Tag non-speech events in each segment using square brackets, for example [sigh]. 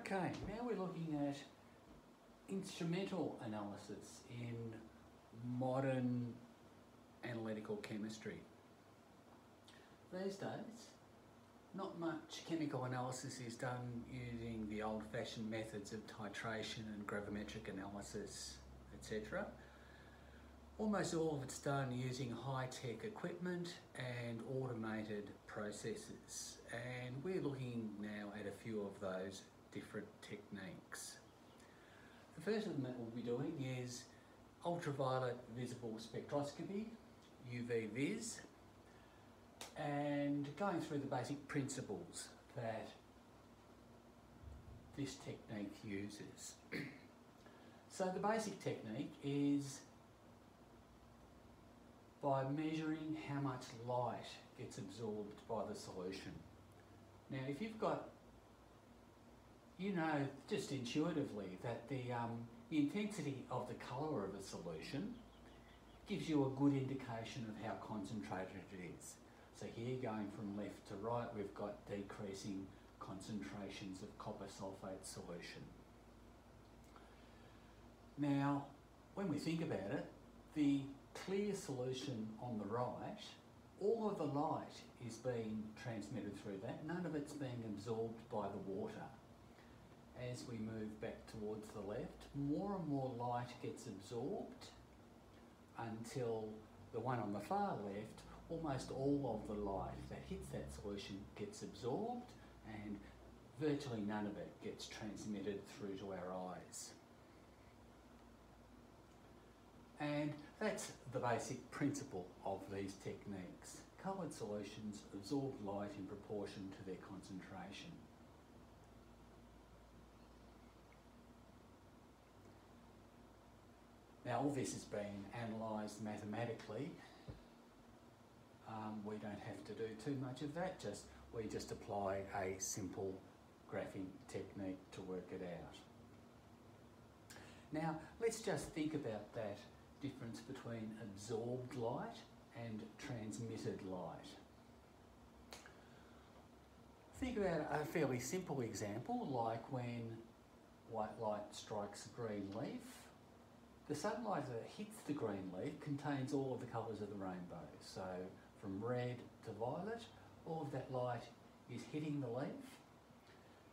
Okay, now we're looking at instrumental analysis in modern analytical chemistry. These days, not much chemical analysis is done using the old-fashioned methods of titration and gravimetric analysis, etc. Almost all of it's done using high-tech equipment and automated processes. And we're looking now at a few of those different techniques. The first of them that we'll be doing is ultraviolet visible spectroscopy, UV vis, and going through the basic principles that this technique uses. [clears throat] so the basic technique is by measuring how much light gets absorbed by the solution. Now if you've got, you know just intuitively that the, um, the intensity of the colour of a solution gives you a good indication of how concentrated it is. So here going from left to right we've got decreasing concentrations of copper sulfate solution. Now when we think about it, the clear solution on the right, all of the light is being transmitted through that. None of it's being absorbed by the water. As we move back towards the left, more and more light gets absorbed until the one on the far left, almost all of the light that hits that solution gets absorbed and virtually none of it gets transmitted through to our eyes. And that's the basic principle of these techniques. Coloured solutions absorb light in proportion to their concentration. Now all this has been analysed mathematically. Um, we don't have to do too much of that, just we just apply a simple graphing technique to work it out. Now let's just think about that difference between absorbed light and transmitted light. Think about a fairly simple example like when white light strikes a green leaf. The sunlight that hits the green leaf contains all of the colours of the rainbow. So from red to violet, all of that light is hitting the leaf.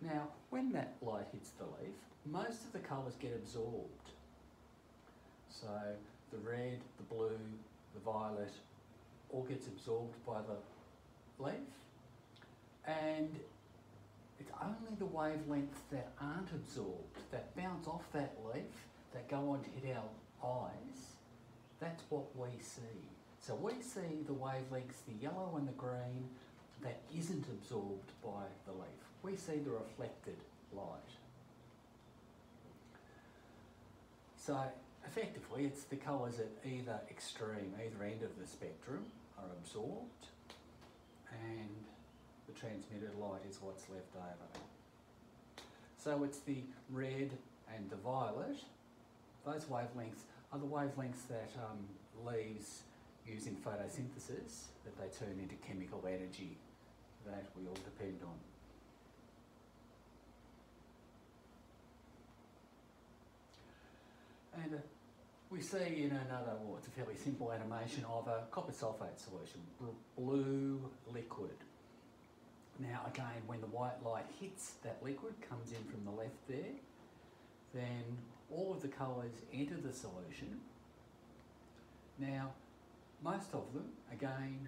Now, when that light hits the leaf, most of the colours get absorbed. So the red, the blue, the violet, all gets absorbed by the leaf. And it's only the wavelengths that aren't absorbed, that bounce off that leaf, that go on to hit our eyes, that's what we see. So we see the wavelengths, the yellow and the green, that isn't absorbed by the leaf. We see the reflected light. So effectively it's the colours at either extreme, either end of the spectrum are absorbed and the transmitted light is what's left over. So it's the red and the violet, those wavelengths are the wavelengths that um, leaves in photosynthesis that they turn into chemical energy that we all depend on. And uh, we see in another, well, it's a fairly simple animation of a copper sulfate solution, blue liquid. Now again, when the white light hits that liquid, comes in from the left there, then all of the colours enter the solution. Now, most of them, again,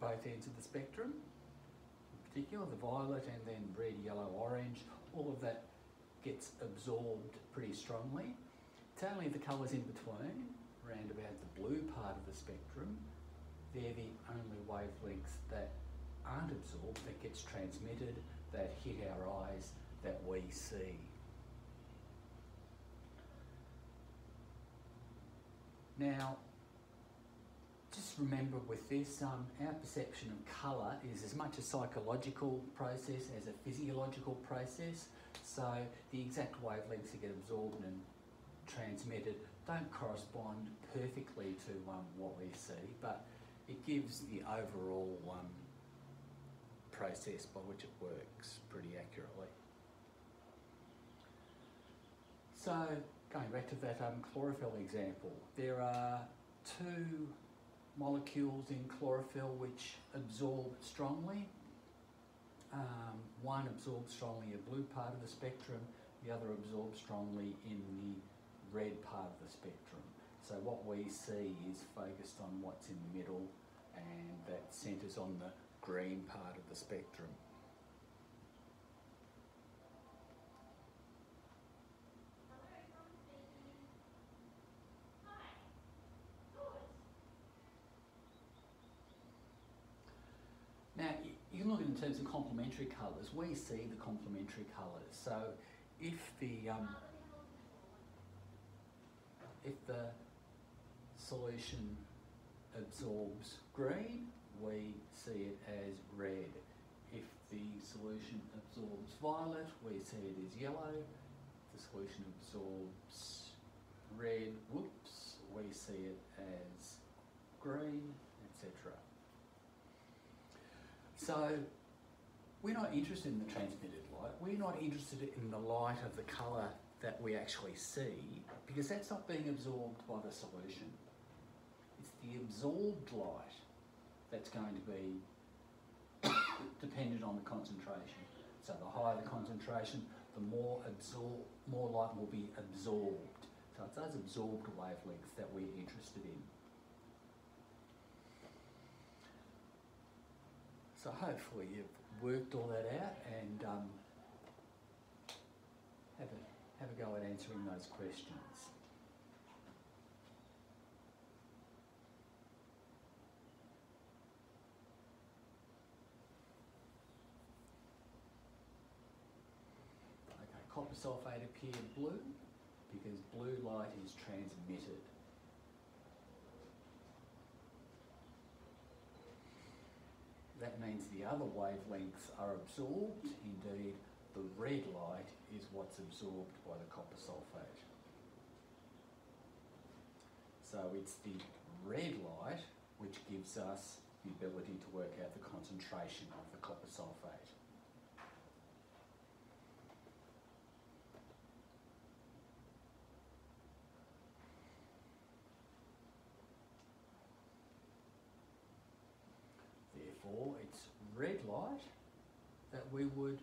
both ends of the spectrum, in particular the violet and then red, yellow, orange, all of that gets absorbed pretty strongly. It's only the colours in between, around about the blue part of the spectrum, they're the only wavelengths that aren't absorbed, that gets transmitted, that hit our eyes, that we see. Now, just remember with this, um, our perception of colour is as much a psychological process as a physiological process. So the exact wavelengths that get absorbed and transmitted don't correspond perfectly to um, what we see, but it gives the overall um, process by which it works pretty accurately. So going back to that um, chlorophyll example, there are two molecules in chlorophyll which absorb strongly. Um, one absorbs strongly a blue part of the spectrum, the other absorbs strongly in the red part of the spectrum. So what we see is focused on what's in the middle and that centres on the green part of the spectrum. Now, you can look at in terms of complementary colours. We see the complementary colours. So, if the um, if the solution absorbs green, we see it as red. If the solution absorbs violet, we see it as yellow. If the solution absorbs red, whoops, we see it as green, etc. So we're not interested in the transmitted light. We're not interested in the light of the colour that we actually see because that's not being absorbed by the solution. It's the absorbed light that's going to be [coughs] dependent on the concentration. So the higher the concentration, the more absorb, more light will be absorbed. So it's those absorbed wavelengths that we're interested in. So hopefully you've worked all that out and um, have, a, have a go at answering those questions. Okay, copper sulfate appeared blue because blue light is transmitted. That means the other wavelengths are absorbed. Indeed, the red light is what's absorbed by the copper sulfate. So it's the red light which gives us the ability to work out the concentration of the copper sulfate. Therefore, it's red light that we would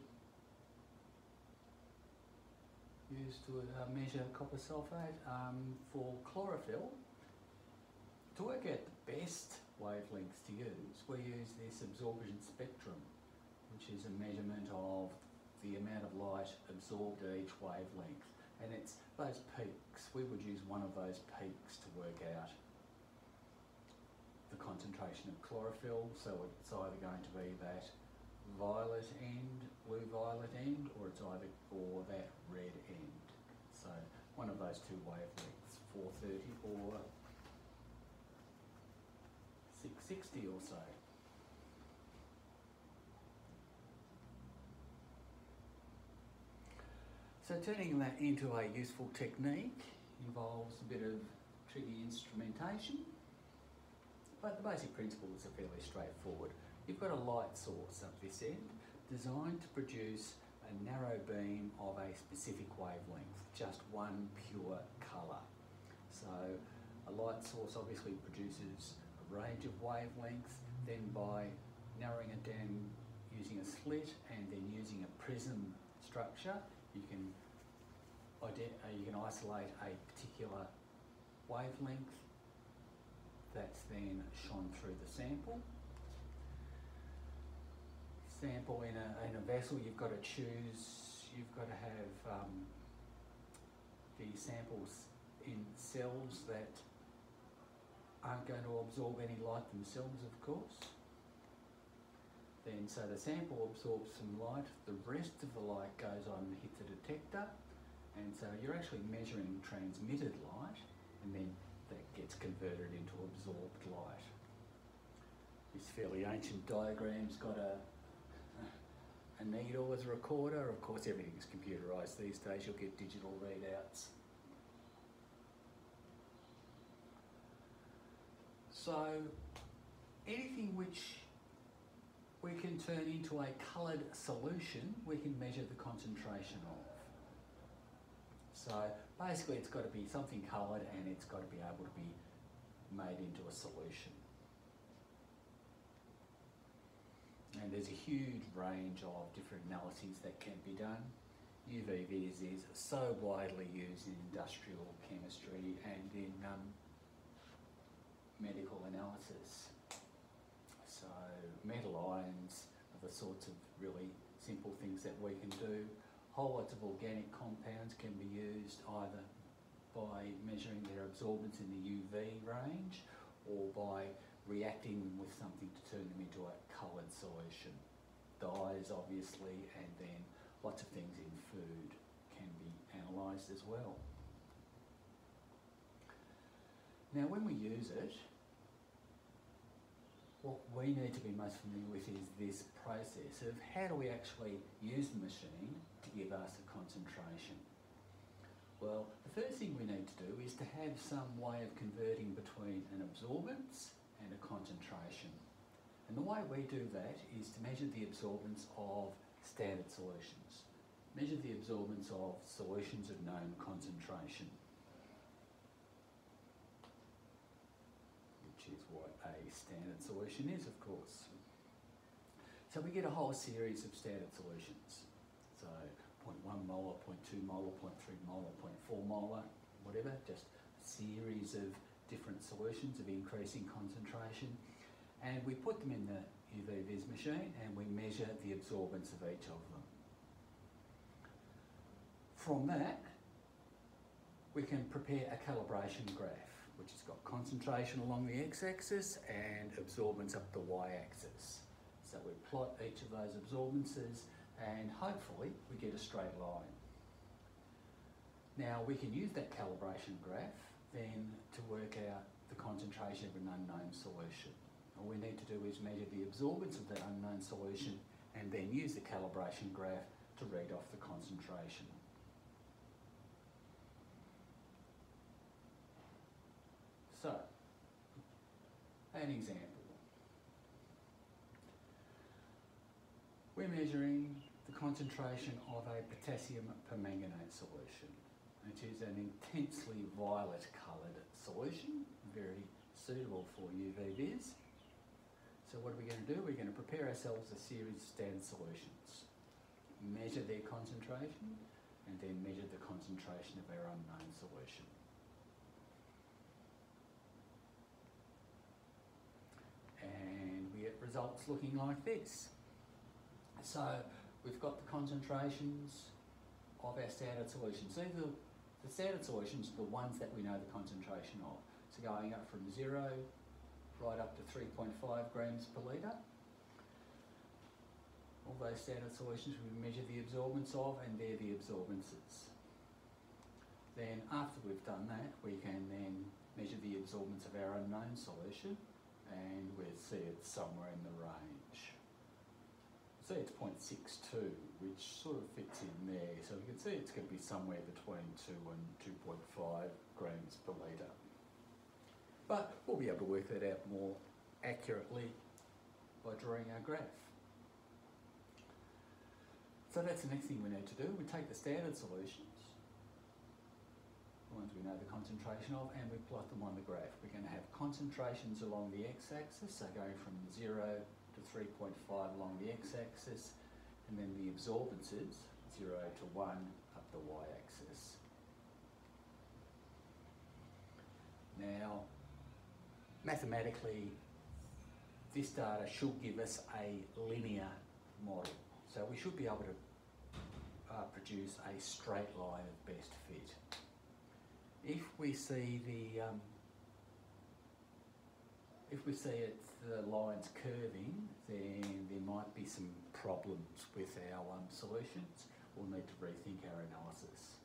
use to uh, measure copper sulfate um, for chlorophyll. To work out the best wavelengths to use, we use this absorption spectrum, which is a measurement of the amount of light absorbed at each wavelength. And it's those peaks. We would use one of those peaks to work out concentration of chlorophyll. So it's either going to be that violet end, blue violet end, or it's either or that red end. So one of those two wavelengths, 430 or 660 or so. So turning that into a useful technique involves a bit of tricky instrumentation, but the basic principles are fairly straightforward. You've got a light source up this end designed to produce a narrow beam of a specific wavelength, just one pure colour. So a light source obviously produces a range of wavelengths, then by narrowing it down using a slit and then using a prism structure, you can uh, you can isolate a particular wavelength that's then shone through the sample. Sample in a, in a vessel, you've got to choose, you've got to have um, the samples in cells that aren't going to absorb any light themselves, of course. Then, so the sample absorbs some light, the rest of the light goes on and hits a detector, and so you're actually measuring transmitted light, and then that gets converted into absorbed light. This fairly ancient diagram's got a, a needle as a recorder. Of course, everything's computerised these days. You'll get digital readouts. So, anything which we can turn into a coloured solution, we can measure the concentration of. So basically it's got to be something coloured and it's got to be able to be made into a solution. And there's a huge range of different analyses that can be done. UV vis is so widely used in industrial chemistry and in um, medical analysis. So metal ions are the sorts of really simple things that we can do. Whole lots of organic compounds can be used either by measuring their absorbance in the UV range or by reacting with something to turn them into a coloured solution. Dyes, obviously, and then lots of things in food can be analysed as well. Now, when we use it, what we need to be most familiar with is this process of how do we actually use the machine give us a concentration. Well, the first thing we need to do is to have some way of converting between an absorbance and a concentration. And the way we do that is to measure the absorbance of standard solutions. Measure the absorbance of solutions of known concentration. Which is what a standard solution is, of course. So we get a whole series of standard solutions. So 0.1 molar, 0.2 molar, 0.3 molar, 0.4 molar, whatever, just a series of different solutions of increasing concentration and we put them in the UV-Vis machine and we measure the absorbance of each of them. From that, we can prepare a calibration graph which has got concentration along the x-axis and absorbance up the y-axis. So we plot each of those absorbances and hopefully we get a straight line. Now we can use that calibration graph then to work out the concentration of an unknown solution. All we need to do is measure the absorbance of that unknown solution and then use the calibration graph to read off the concentration. So, an example. We're measuring concentration of a potassium permanganate solution which is an intensely violet coloured solution, very suitable for UV vis. So what are we going to do? We're going to prepare ourselves a series of standard solutions, measure their concentration, and then measure the concentration of our unknown solution. And we get results looking like this. So we've got the concentrations of our standard solutions. These are the standard solutions are the ones that we know the concentration of. So going up from zero right up to 3.5 grams per litre. All those standard solutions we measure the absorbance of and they're the absorbances. Then after we've done that, we can then measure the absorbance of our unknown solution and we'll see it somewhere in the range see it's 0.62, which sort of fits in there. So you can see it's going to be somewhere between 2 and 2.5 grams per litre. But we'll be able to work that out more accurately by drawing our graph. So that's the next thing we need to do. We take the standard solutions, the ones we know the concentration of, and we plot them on the graph. We're going to have concentrations along the x-axis, so going from 0 to 3.5 along the x-axis, and then the absorbances, 0 to 1 up the y-axis. Now, mathematically, this data should give us a linear model. So we should be able to uh, produce a straight line of best fit. If we see the um, if we see it the line's curving, then there might be some problems with our um, solutions. We'll need to rethink our analysis.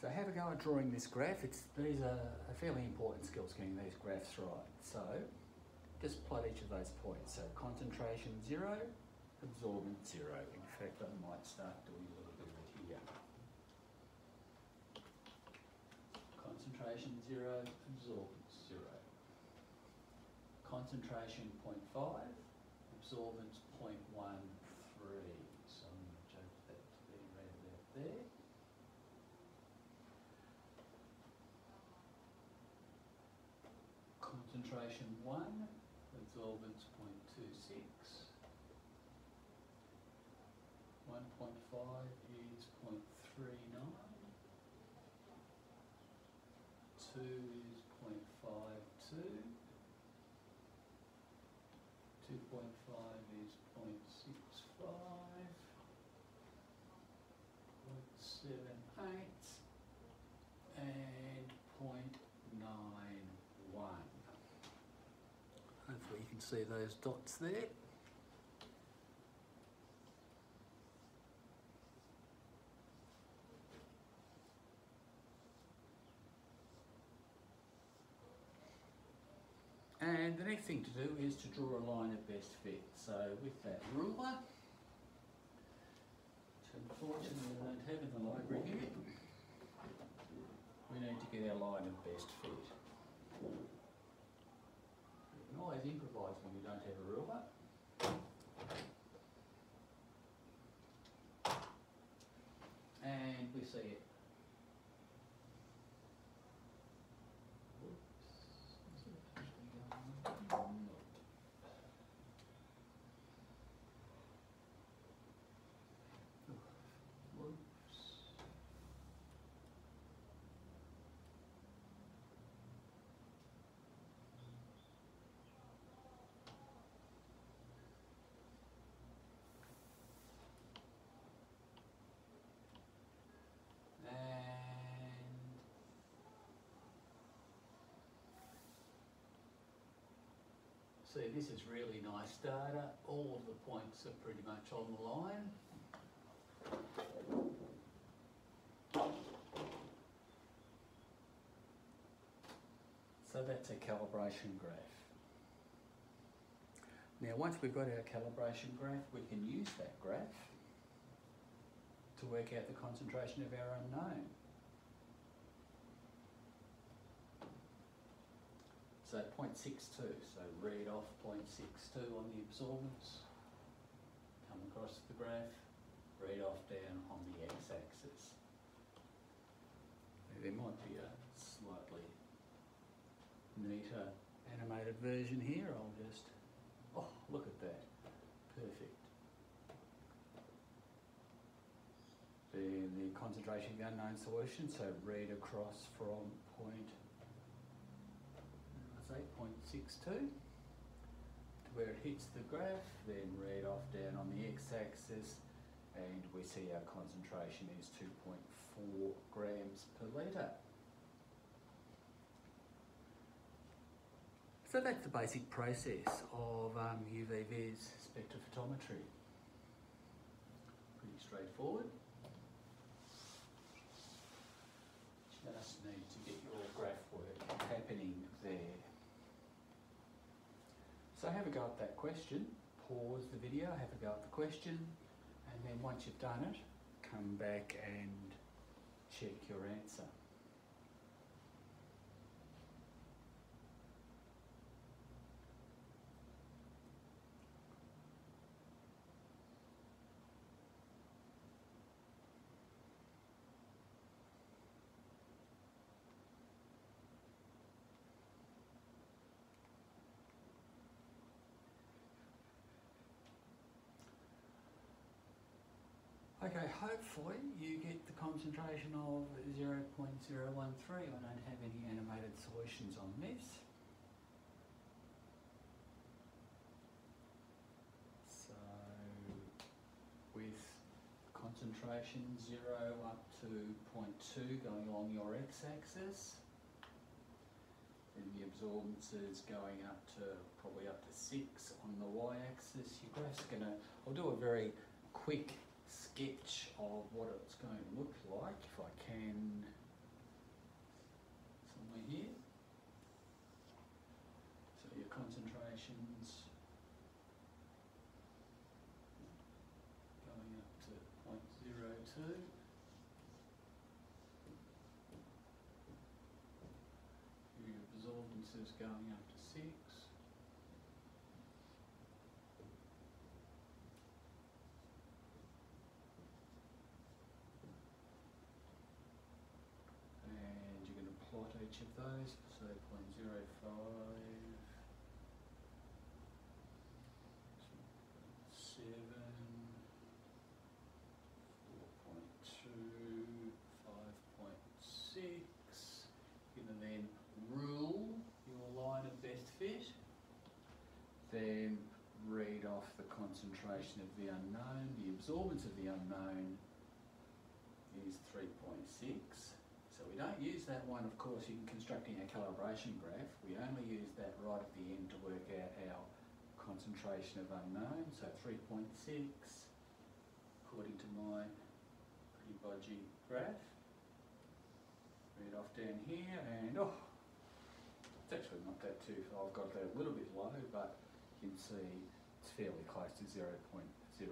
So have a go at drawing this graph. It's, these are fairly important skills getting these graphs right. So just plot each of those points. So concentration zero, absorbance zero. In fact, I might start doing a little bit of it here. Concentration 0, absorbance 0. Concentration 0.5, absorbance 0.13. So I'm concentration one, absorbance point two six. One point five is point three nine. Two is point five two. Two point five is point six five. Point seven eight. And point nine one. Hopefully you can see those dots there. And the next thing to do is to draw a line of best fit. So with that ruler, which unfortunately we don't have in the library here, we need to get our line of best fit. You can always improvise when you don't have a ruler. And we see it. Whoops. Is it actually going on? No. Whoops. And see, this is really nice data. All of the points are pretty much on the line. So that's a calibration graph. Now, once we've got our calibration graph, we can use that graph to work out the concentration of our unknown. So 0.62, so read off 0.62 on the absorbance, come across the graph, read off down on the x-axis. There might be a slightly neater animated version here, I'll just, oh, look at that, perfect. Then the concentration of the unknown solution, so read across from point, I say point six two, to where it hits the graph, then read off down on the x-axis, and we see our concentration is two point four grams per litre. So that's the basic process of um, UV vis spectrophotometry. Pretty straightforward. Just need to get your graph work happening there. So have a go at that question, pause the video, have a go at the question, and then once you've done it, come back and check your answer. Okay, hopefully you get the concentration of 0.013. I don't have any animated solutions on this. So with concentration 0 up to 0.2 going along your x-axis, then the absorbance is going up to probably up to 6 on the y-axis. Your graph's going to, I'll do a very quick sketch of what it's going to look like if I can somewhere here. So your concentrations going up to 0.02. Your absorbances going up to 6. each of those, so 0 0.05, 7, 4.2, 5.6. Then rule your line of best fit, then read off the concentration of the unknown, the absorbance of the unknown, don't use that one, of course, in constructing our calibration graph. We only use that right at the end to work out our concentration of unknown. So 3.6, according to my pretty bodgy graph. Read off down here and, oh, it's actually not that too far. I've got that a little bit low, but you can see it's fairly close to 0.013.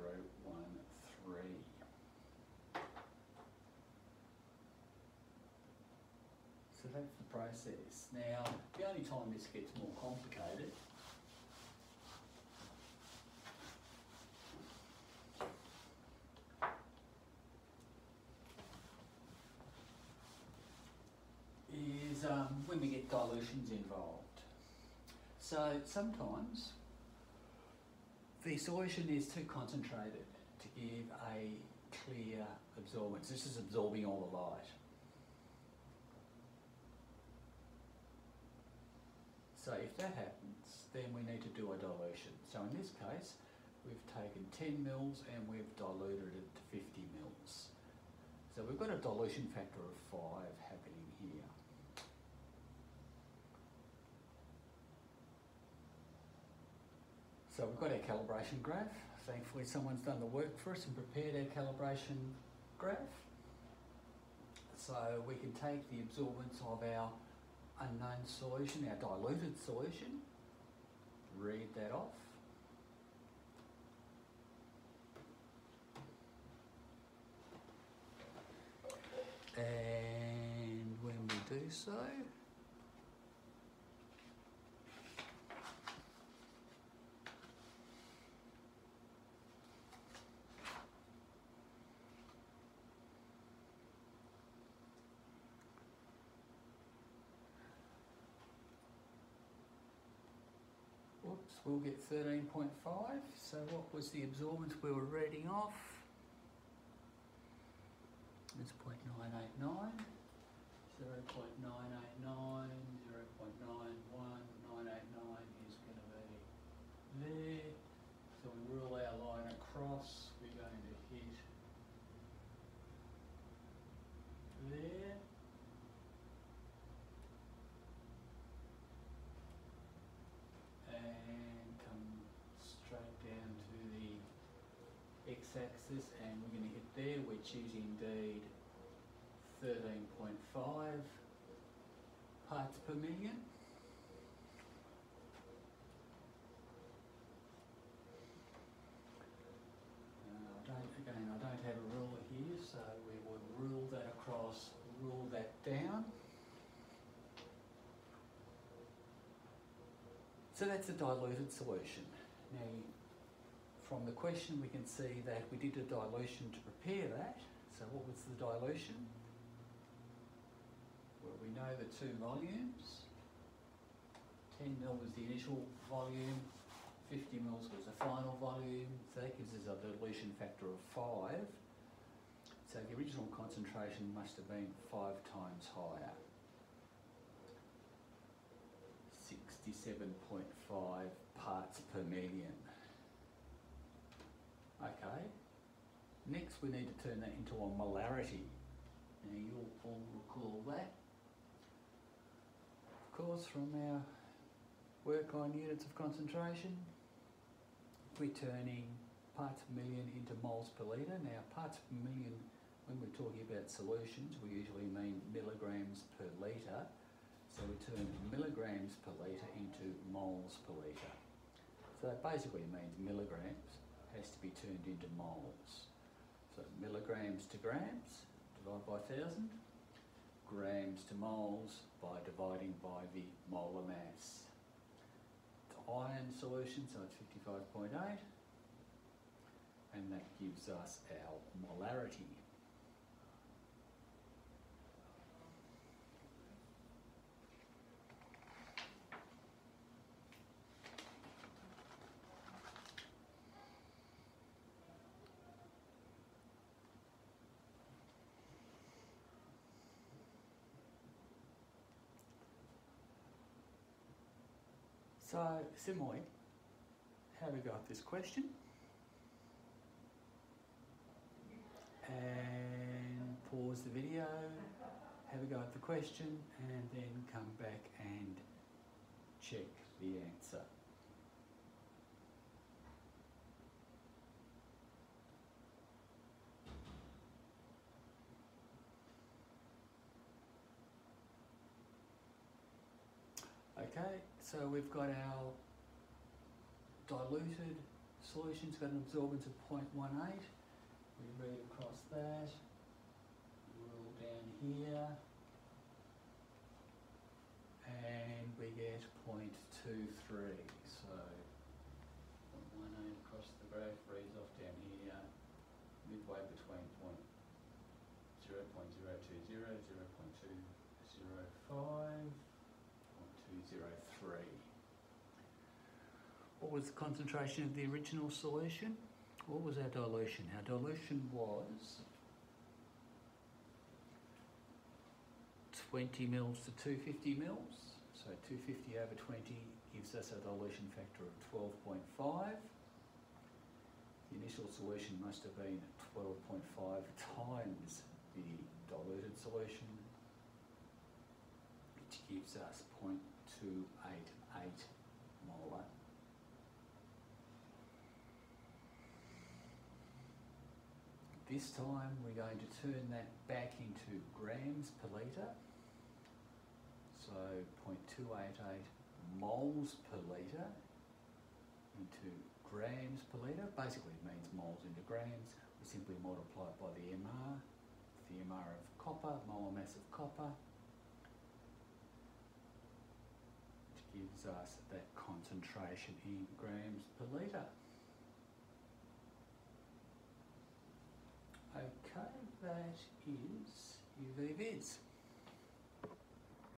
So that's the process. Now, the only time this gets more complicated is um, when we get dilutions involved. So sometimes the solution is too concentrated to give a clear absorbance. This is absorbing all the light. So if that happens, then we need to do a dilution. So in this case, we've taken 10 mils and we've diluted it to 50 mils. So we've got a dilution factor of 5 happening here. So we've got our calibration graph. Thankfully someone's done the work for us and prepared our calibration graph. So we can take the absorbance of our unknown solution, our diluted solution, read that off. And when we do so, whoops, we'll get 13.5. So what was the absorbance we were reading off? It's 0.989, 0.989, 0.989 is going to be there. So we rule our line across, we're going to hit there. And come straight down to the x-axis and we're going to hit there, We're choosing indeed 13.5 parts per million. Uh, again, I don't have a ruler here, so we would rule that across, rule that down. So that's a diluted solution. Now, from the question, we can see that we did a dilution to prepare that. So what was the dilution? Well, we know the two volumes. 10 mil was the initial volume, 50 mils was the final volume. So that gives us a dilution factor of 5. So the original concentration must have been 5 times higher. 67.5 parts per million. Okay. Next, we need to turn that into a molarity. Now, you'll all recall that. Of course, from our work on units of concentration, we're turning parts per million into moles per litre. Now, parts per million, when we're talking about solutions, we usually mean milligrams per litre. So we turn milligrams per litre into moles per litre. So that basically means milligrams has to be turned into moles. So milligrams to grams, divided by 1000. Grams to moles by dividing by the molar mass. It's iron solution, so it's 55.8. And that gives us our molarity. So similarly, have a go at this question. And pause the video, have a go at the question, and then come back and check the answer. Okay, so we've got our diluted solution's got an absorbance of 0.18. We read across that, rule down here, and we get 0.23. So 0.18 across the graph reads off down here, midway between point 0.020, 0.205. What was the concentration of the original solution? What was our dilution? Our dilution was 20 mils to 250 mils. So 250 over 20 gives us a dilution factor of 12.5. The initial solution must have been 12.5 times the diluted solution, which gives us 0.288 molar. This time we're going to turn that back into grams per litre. So 0.288 moles per litre into grams per litre. Basically it means moles into grams. We simply multiply it by the MR, the MR of copper, molar mass of copper, which gives us that concentration in grams per litre. Okay, that is UV vis.